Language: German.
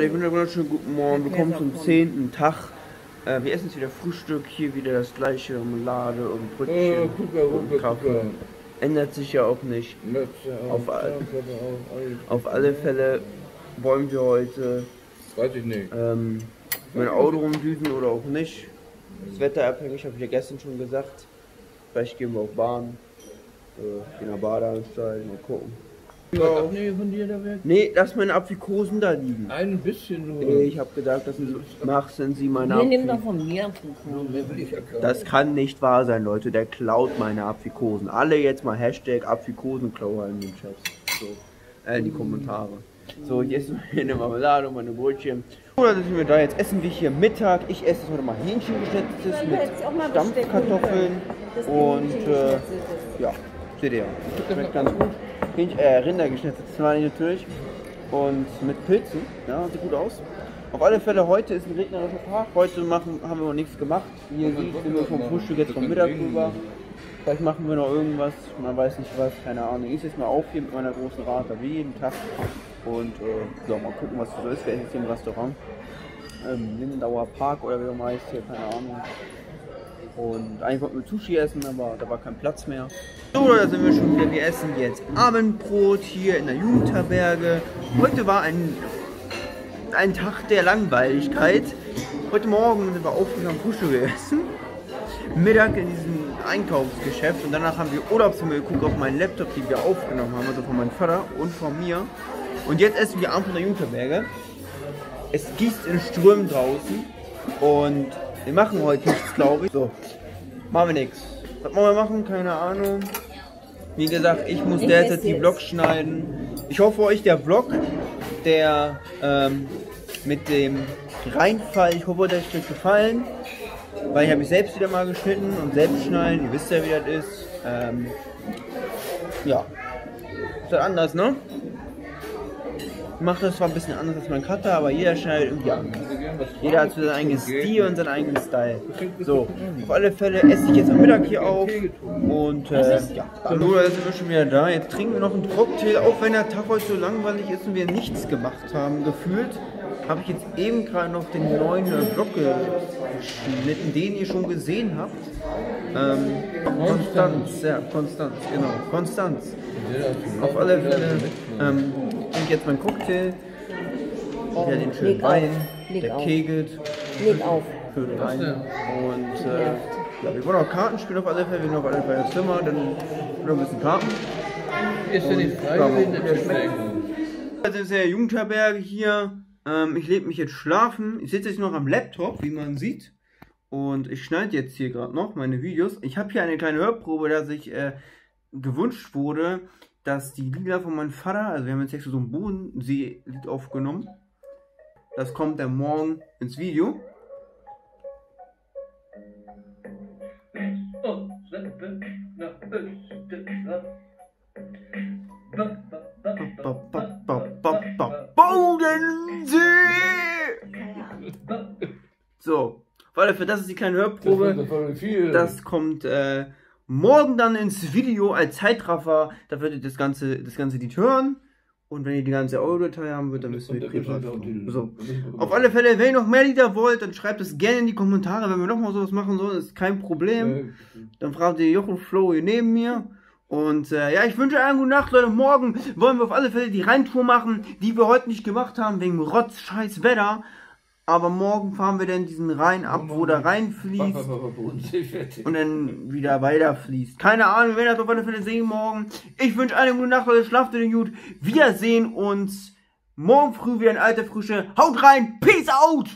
Ich wunderschönen guten Morgen. Willkommen zum zehnten Tag. Äh, wir essen jetzt wieder Frühstück. Hier wieder das gleiche Marmelade und Brötchen und Kaffee. Ändert sich ja auch nicht. Auf, all- auf alle Fälle wollen wir heute Weiß ich nicht. ähm, mein Auto rumdüsen oder auch nicht. Das Wetter abhängig, habe ich ja gestern schon gesagt. Vielleicht gehen wir auf Bahn. Äh, gehen nach Badeanstalt, mal gucken. Ja. Nee, von dir da weg? Nee, lass meine Aprikosen da liegen. Ein bisschen nur. Nee, ich habe gedacht, das sind, machen Sie meine Wir nehmen doch Aprikosen. von mir Aprikosen. Das kann nicht wahr sein, Leute. Der klaut meine Aprikosen. Alle jetzt mal Hashtag Aprikosenklau in den Chats. So, äh, in die Kommentare. So, ich esse hier eine Marmelade und meine Brötchen. Oder sind wir da? Jetzt essen wir hier Mittag. Ich esse heute mal Hähnchen geschnitztes mit Stampfkartoffeln. Und äh, ja, seht ihr. Schmeckt ganz gut. Hähnchen, äh, Rinder geschnitztes meine ich natürlich. Und mit Pilzen. Ja, sieht gut aus. Auf alle Fälle, heute ist ein regnerischer Tag. Heute machen, haben wir noch nichts gemacht. Wie ihr seht, sind wir vom Frühstück jetzt vom Mittag rüber. Vielleicht machen wir noch irgendwas, man weiß nicht was, keine Ahnung. Ich sitze mal auf hier mit meiner großen Rate wie jeden Tag. Und äh, so, mal gucken, was so ist. Wir essen jetzt hier im Restaurant. Ähm, Lindauer Park oder wie auch immer heißt hier, keine Ahnung. Und eigentlich wollten wir Sushi essen, aber da war kein Platz mehr. So, da sind wir schon wieder. Wir essen jetzt Abendbrot hier in der Jugendherberge. Heute war ein, ein Tag der Langweiligkeit. Heute Morgen sind wir aufgegangen, Frühstück gegessen. Mittag in diesem Einkaufsgeschäft und danach haben wir Urlaubsfilme geguckt auf meinen Laptop, die wir aufgenommen haben, also von meinem Vater und von mir. Und jetzt essen wir Abend in der Jugendherberge. Es gießt in Strömen draußen und wir machen heute nichts, glaube ich. So, machen wir nichts. Was wollen wir machen? Keine Ahnung. Wie gesagt, ich muss derzeit die. Vlog schneiden. Ich hoffe euch der Vlog, der ähm, mit dem Reinfall, ich hoffe, der hat euch gefallen. Weil ich habe mich selbst wieder mal geschnitten und selbst schneiden. Ihr wisst ja, wie das ist. Ähm, ja. Ist halt anders, ne? Ich mache das zwar ein bisschen anders als mein Cutter, aber jeder schneidet irgendwie anders. Jeder hat so seinen eigenen Stil und seinen eigenen Style. So, auf alle Fälle esse ich jetzt am Mittag hier auf. Und äh, ja, so, da sind wir schon wieder da. Jetzt trinken wir noch einen Cocktail, auch wenn der Tag heute so langweilig ist und wir nichts gemacht haben, gefühlt. Habe ich jetzt eben gerade noch den neuen äh, Vlog geschnitten, den ihr schon gesehen habt. Ähm, Konstanz, ja, Konstanz, genau, Konstanz. Auf alle Fälle ähm, trinke ich jetzt meinen Cocktail. Ja, den schönen Wein, leg der auf. kegelt. Leg auf. Schönen Wein. Und äh, ja, wir wollen auch Karten spielen auf alle Fälle. Wir gehen auf alle Fälle ins Zimmer, dann noch ein bisschen Karten. Ist ja nicht frei. Typ Das ist der Jugendherberge hier. Ähm, ich lebe mich jetzt schlafen. Ich sitze jetzt noch am Laptop, wie man sieht. Und ich schneide jetzt hier gerade noch meine Videos. Ich habe hier eine kleine Hörprobe, dass ich äh, gewünscht wurde, dass die Lieder von meinem Vater, also wir haben jetzt extra so ein Bodensee-Lied aufgenommen. Das kommt dann morgen ins Video. Bodensee! So, alle Fälle, das ist die kleine Hörprobe. Das war. Das kommt äh, morgen dann ins Video als Zeitraffer. Da werdet ihr das ganze, das ganze Lied hören. Und wenn ihr die ganze Audiodatei haben wollt, dann müssen wir privat. So. Auf alle Fälle, wenn ihr noch mehr Lieder wollt, dann schreibt es gerne in die Kommentare. Wenn wir nochmal sowas machen sollen, ist kein Problem. Dann fragt ihr Jochen Flo hier neben mir. Und äh, ja, ich wünsche euch eine gute Nacht, Leute. Morgen wollen wir auf alle Fälle die Rheintour machen, die wir heute nicht gemacht haben, wegen Rotz, scheiß Wetter. Aber morgen fahren wir dann diesen Rhein ab, wo der Rhein fließt und dann wieder weiterfließt. Keine Ahnung, wir werden das auf alle Fälle sehen morgen. Ich wünsche eine gute Nacht, Leute. Schlaft in den gut. Wir sehen uns morgen früh wieder in alter Frische. Haut rein. Peace out.